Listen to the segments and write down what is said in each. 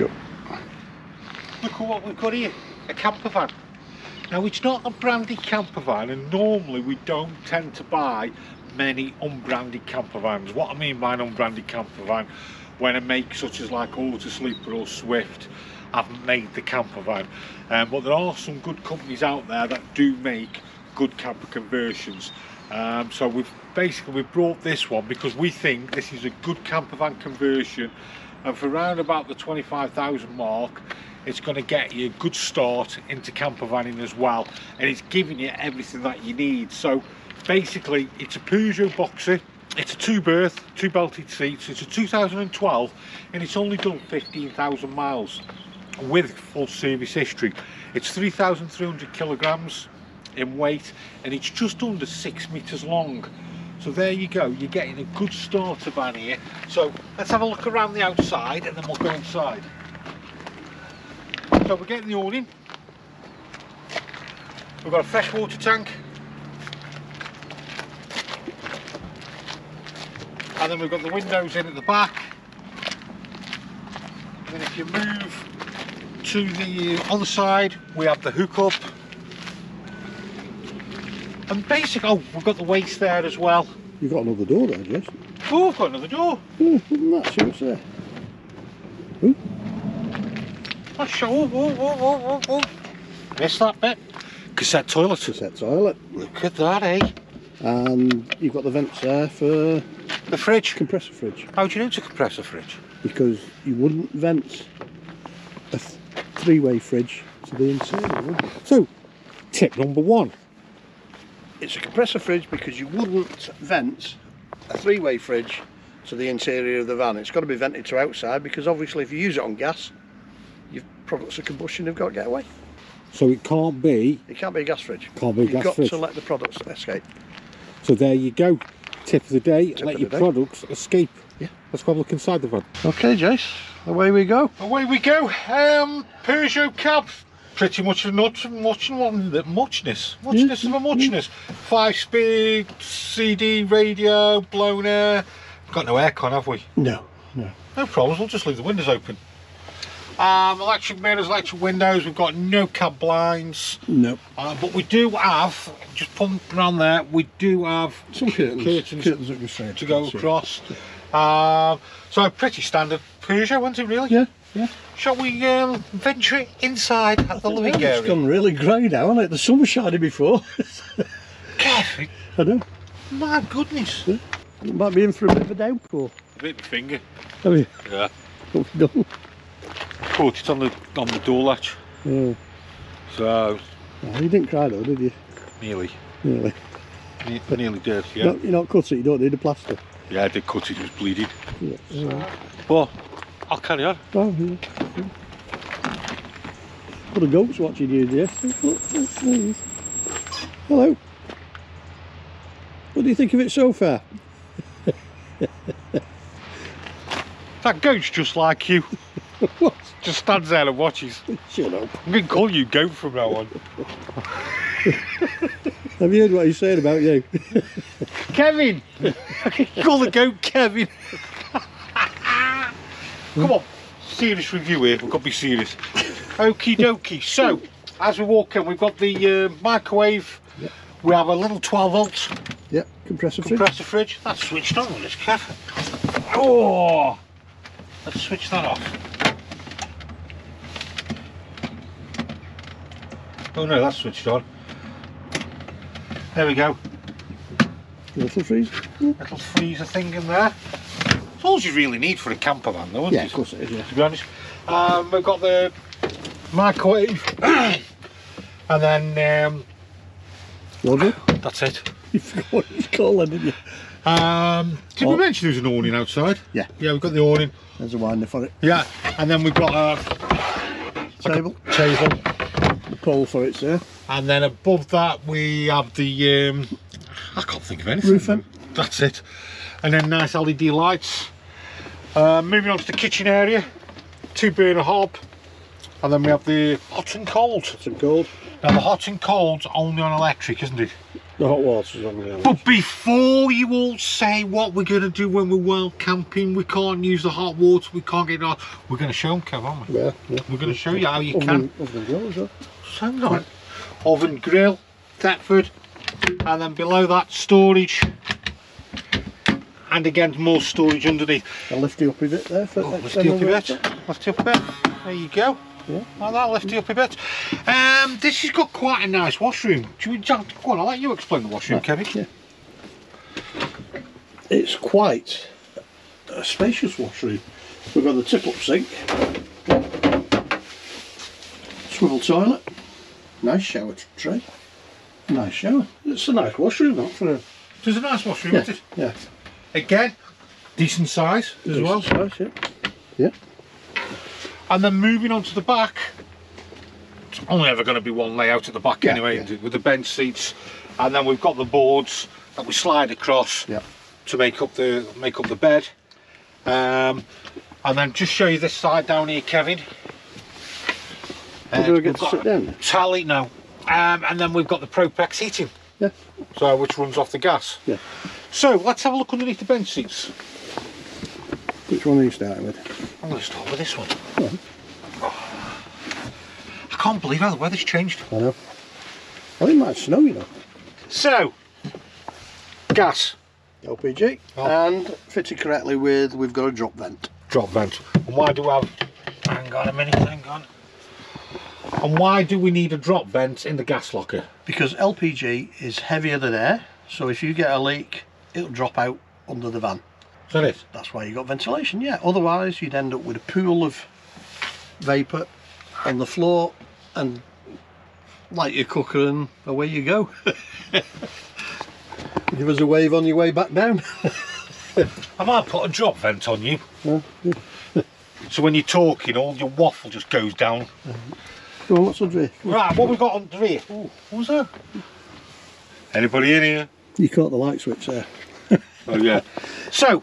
Go. Look at what we've got here, a camper van. Now it's not a branded camper van and normally we don't tend to buy many unbranded camper vans. What I mean by an unbranded camper van, when a make such as like Auto Sleeper or Swift haven't made the camper van. Um, but there are some good companies out there that do make good camper conversions. Um, so we've basically we've brought this one because we think this is a good camper van conversion and for around about the 25,000 mark it's going to get you a good start into camper vanning as well. And it's giving you everything that you need. So basically it's a Peugeot Boxer it's a two berth two belted seats. It's a 2012 and it's only done 15,000 miles with full service history. It's 3,300 kilograms in weight and it's just under six meters long so there you go you're getting a good starter van here. So let's have a look around the outside and then we'll go inside. So we're getting the awning we've got a freshwater tank. And then we've got the windows in at the back. And then if you move to the other side we have the hookup and basically, oh, we've got the waste there as well. You've got another door there, Jess. Oh, we've got another door. Oh, look at that, see what's there. I'll show. Oh, oh, oh, oh, oh, oh. Missed that bit. Cassette toilet. Cassette toilet. Look at that, eh? And you've got the vents there for The fridge. compressor fridge. How do you know it's a compressor fridge? Because you wouldn't vent a three-way fridge to the interior. So, tip number one. It's a compressor fridge because you wouldn't vent a three-way fridge to the interior of the van. It's got to be vented to outside because obviously if you use it on gas, your products of combustion have got to get away. So it can't be. It can't be a gas fridge. Can't be a You've gas got fridge. to let the products escape. So there you go. Tip of the day. Tip let of your day. products escape. Yeah. Let's go have a look inside the van. Okay, Jace, away we go. Away we go. Um, Peugeot cab. Pretty much a nut, much, muchness, muchness of a muchness. Five speed, CD, radio, blown air. Got no aircon, have we? No, no. No problems. We'll just leave the windows open. Um, electric mirrors, electric windows. We've got no cab blinds, No. uh, but we do have. Just pump around there. We do have Some curtains. curtains Curtains that go straight to go across, Um, so a pretty standard Peugeot, wasn't it? Really? Yeah, yeah. Shall we um, venture inside at the living Yeah, It's area? gone really grey now, hasn't it? The sun was shining before. Kevin, I know. my goodness. It might be in for a bit of a downpour. A Bit my finger. Have you? Yeah. What have you done? Caught it on the on the door latch. Oh. So Oh, you didn't cry though, did you? nearly, Really? ne- nearly dead. Yeah. No, you're not cut it, you don't need a plaster. Yeah, I did cut it. It was bleeding. Yeah. yeah. But I'll carry on. Oh, yeah. What a goat's watching you, Jeff. Look, look, there he is. Oh, oh, oh, Hello. What do you think of it so far? That goat's just like you. What? Just stands there and watches. Shut up. I'm going to call you goat from now on. Have you heard what he's saying about you? Kevin! Call the goat Kevin. Come on, serious review here. We've got to be serious. Okie dokie. So, as we walk in, we've got the uh, microwave. Yep. We have a little 12 volt yeah, compressor fridge. compressor fridge. That's switched on on this Kev. Oh! Let's switch that off. Oh no, that's switched on. There we go. Little freeze. little freezer thing in there. All you really need for a camper van though, isn't Yeah, it? of course it is, yeah. To be honest. Um, we've got the microwave and then um, that's it. You forgot what it's called then, didn't you? Um, did we Oh. mention there's an awning outside? Yeah. Yeah, we've got the awning. There's a winder for it. Yeah, and then we've got a Table. table. The pole for it, sir. And then above that we have the, um, I can't think of anything. Roof vent. That's it. And then nice LED lights. Uh, moving on to the kitchen area. Two burner hob. And then we have the hot and cold. Some gold. Now the hot and cold's only on electric, isn't it? The hot water's on the But before you all say what we're going to do when we're wild camping, we can't use the hot water, we can't get it on. We're going to show them, Kev, aren't we? Yeah, yeah. We're going to show you how you can. Oven, oven grill well. Hang on. Oven grill, Thetford, and then below that storage. And again, more storage underneath. I'll lift you up a bit there. For Oh, lift you up a bit. Lift you up a bit. There you go. Yeah. Like that, lift you up a bit. Um, this has got quite a nice washroom. Do you, go on, I'll let you explain the washroom, Right, Kevin. yeah. It's quite a spacious washroom. We've got the tip-up sink, swivel toilet, nice shower tray, nice shower. It's a nice washroom, that for a It's a nice washroom, yeah, isn't it? yeah. Again, decent size as Decent well. size, yeah. Yeah. And then moving on to the back, it's only ever going to be one layout at the back Yeah, anyway, yeah. with the bench seats. And then we've got the boards that we slide across Yeah. to make up the make up the bed. Um, and then just show you this side down here, Kevin. Do I we've get to sit down? Tally no. Um, and then we've got the Propex heating, Yeah. so which runs off the gas. Yeah. So let's have a look underneath the bench seats. Which one are you starting with? I'm going to start with this one. On. I can't believe how the weather's changed. I know. Well, it might snow, you know. So, gas, LPG. Oh. And fitted correctly with, we've got a drop vent. drop vent. And why do we have? Hang on a minute, hang on. And why do we need a drop vent in the gas locker? Because LPG is heavier than air, so if you get a leak, it'll drop out under the van. Is that it? That's why you got ventilation, yeah. Otherwise, you'd end up with a pool of vapour on the floor and light your cooker and away you go. Give us a wave on your way back down. I might put a drop vent on you. So when you're talking, all your waffle just goes down. Go on, what's under here? Right, what we've got under here? Ooh, what was that? Anybody in here? You caught the light switch there. Oh yeah. So,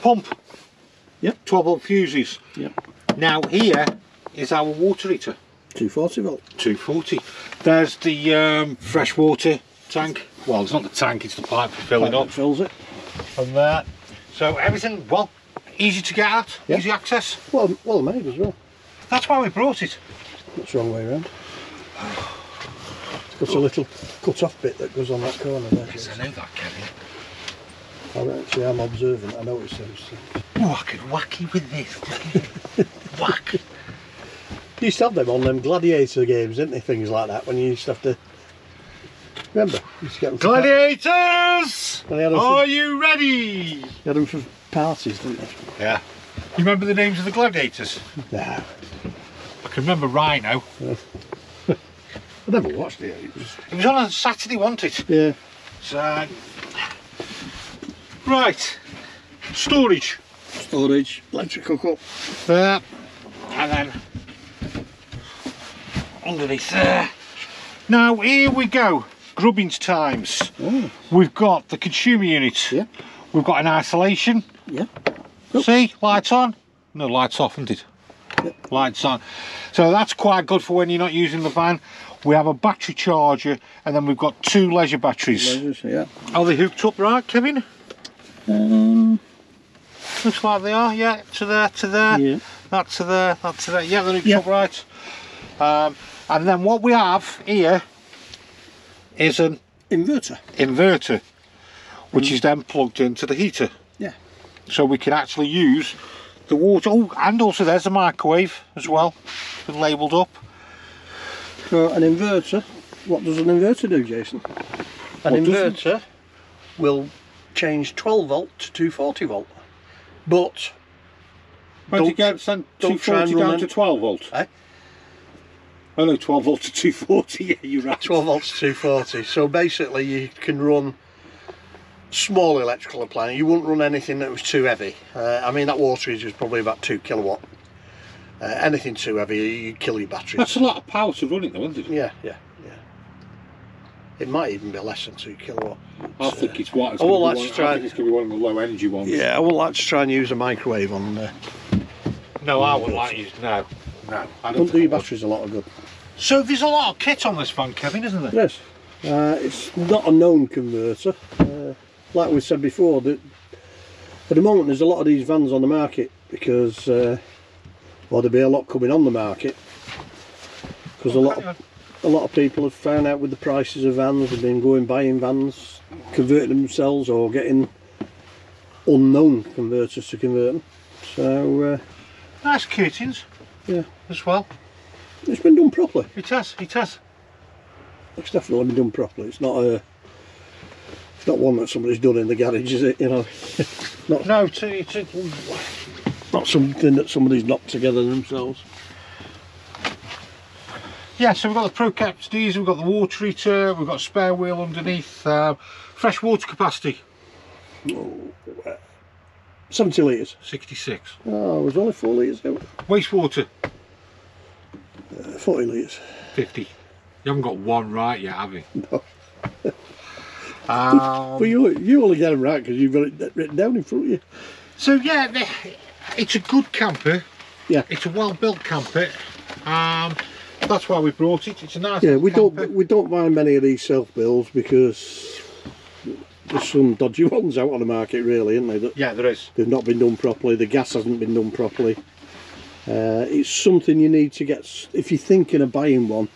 pump. Yep. 12 volt fuses. Yep. Now here is our water heater. 240 volt. 240. There's the um, fresh water tank. Well, it's not the tank, it's the pipe for filling Pipe up fills it. And that. So everything, well, easy to get at, Yeah. easy access. Well, well made as well. That's why we brought it. That's the wrong way around. It's a little cut off bit that goes on that corner there. Yes, I know that, Kevin. I actually am observant, I noticed those things. Oh, I could whack you with this. whack. You used to have them on them gladiator games, didn't they? Things like that when you used to have to. Remember? You used to get them Gladiators! Well, they had them Are for, you ready? you had them for parties, didn't they? Yeah. You remember the names of the gladiators? No. I can remember Rhino. I never watched it. it was, It was on a Saturday, wasn't it? yeah. So, right. Storage. Storage, electric hookup. there and then underneath there. Now here we go, grubbings times. Oh, We've got the consumer unit. Yeah. We've got an isolation. yeah. Oops. See, lights on. No, lights off, isn't it? Yep. Lights on. So that's quite good for when you're not using the van. We have a battery charger and then we've got two leisure batteries. Leisures, yeah. Are they hooked up right, Kevin? Um, Looks like they are, yeah. To there, to there. yeah. That to there, that to there. Yeah, they're hooked Yeah. up right. Um, and then what we have here is an Inverter. inverter, which is then plugged into the heater. Yeah. So we can actually use the water. Oh, and also there's a microwave as well, been labelled up. So an inverter, what does an inverter do, Jason? An What inverter will change 12 volt to 240 volt. But Don't- you get send try and run an- 12 volt. Eh? Oh no, 12 volt to 240. Yeah, you're right. 12 volts to 240. So basically you can run small electrical appliance. You wouldn't run anything that was too heavy. Uh, I mean that water is probably about 2 kilowatt. Uh, anything too heavy, you kill your batteries. That's a lot of power to run it though, isn't it? Yeah, yeah, yeah. It might even be less than 2 kilowatt. I think it's what it's I gonna would like one- to try- I think it's going to be one of the low energy ones. Yeah, I wouldn't like to try and use a microwave on there. No, I wouldn't like you. No, no. I Don't do think your batteries a lot of good. So there's a lot of kit on this van, Kevin, isn't there? Yes. Uh, it's not a known converter. Uh, like we said before, that at the moment there's a lot of these vans on the market because, uh, well, there'll be a lot coming on the market because a lot of a lot of people have found out with the prices of vans have been going buying vans, converting themselves or getting unknown converters to convert them. So uh, Nice curtains yeah, as well. it's been done properly. It has, it has. It's definitely been done properly. It's not a it's not one that somebody's done in the garage, is it? You know, not No, it's a, it's a, not something that somebody's knocked together themselves. yeah, so we've got the Propex diesel, we've got the water heater, we've got a spare wheel underneath, um, fresh water capacity, 70 litres. 66. Oh, it was only 4 litres out. Wastewater, Uh, 40 litres. 50. You haven't got one right yet, have you? No. Um, But you, you only get them right because you've got it written down in front of you. so yeah, it's a good camper. Yeah. It's a well-built camper. Um, that's why we brought it. It's a nice Yeah, we camper. don't we don't buy many of these self builds because there's some dodgy ones out on the market, really, isn't there? That Yeah, there is. they've not been done properly. The gas hasn't been done properly. Uh, it's something you need to get if you're thinking of buying one.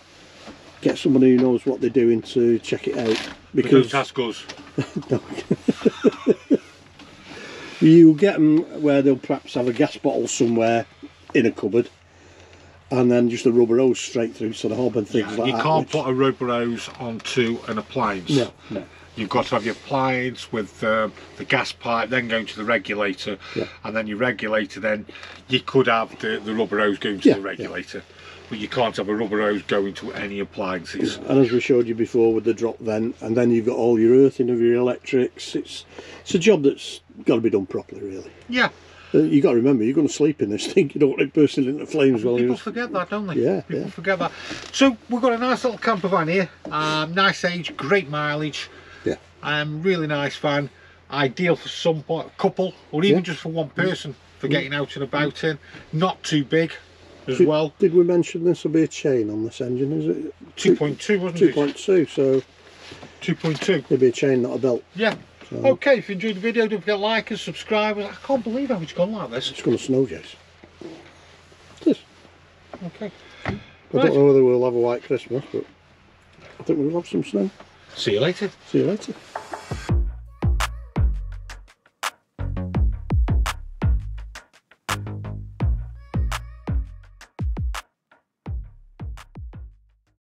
Get somebody who knows what they're doing to check it out Because because ask us. you get them where they'll perhaps have a gas bottle somewhere in a cupboard and then just a rubber hose straight through to the hob and things Yeah, like you that. You can't which- put a rubber hose onto an appliance. no, no. You've got to have your appliance with um, the gas pipe, then going to the regulator, Yeah. and then your regulator. Then you could have the, the rubber hose going to Yeah, the yeah. regulator, but you can't have a rubber hose going to any appliances. And as we showed you before with the drop vent, and then you've got all your earthing of your electrics. It's it's a job that's got to be done properly, really. Yeah, Uh, you got to remember, you're going to sleep in this thing. You don't want it bursting into flames while people forget that, don't they? Yeah, people yeah. forget that. So we've got a nice little camper van here. Um, nice age, great mileage. Um, really nice van. Ideal for some point, couple, or even Yeah. just for one person for getting out and about in. Not too big as Did, well. did we mention this will be a chain on this engine? Is it 2.2 wasn't two it? point two? So 2.2. it'll be a chain, not a belt. Yeah. So Okay, if you enjoyed the video, don't forget to like and subscribe. I can't believe how it's gone like this. it's going to snow, Jace. It is. Okay. I Right. don't know whether we'll have a white Christmas, but I think we'll have some snow. See you later. See you later.